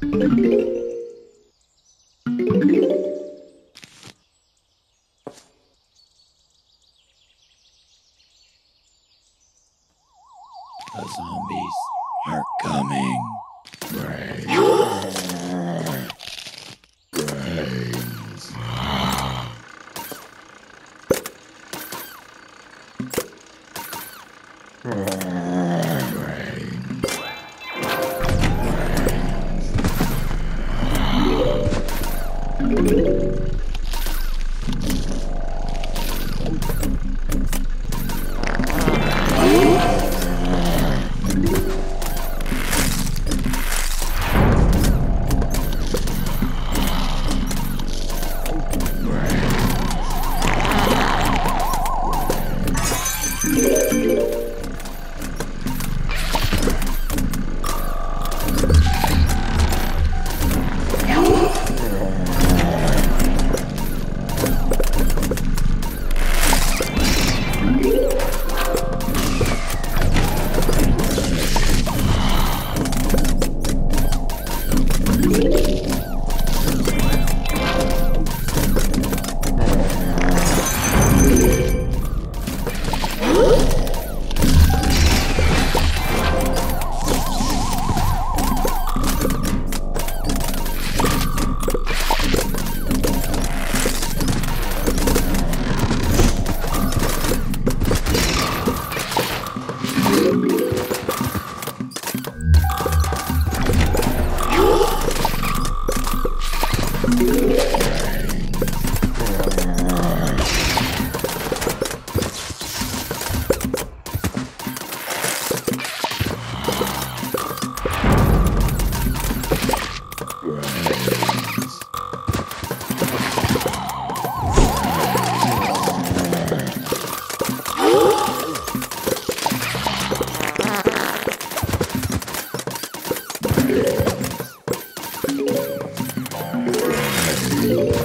The zombies are coming. Brains. Oh.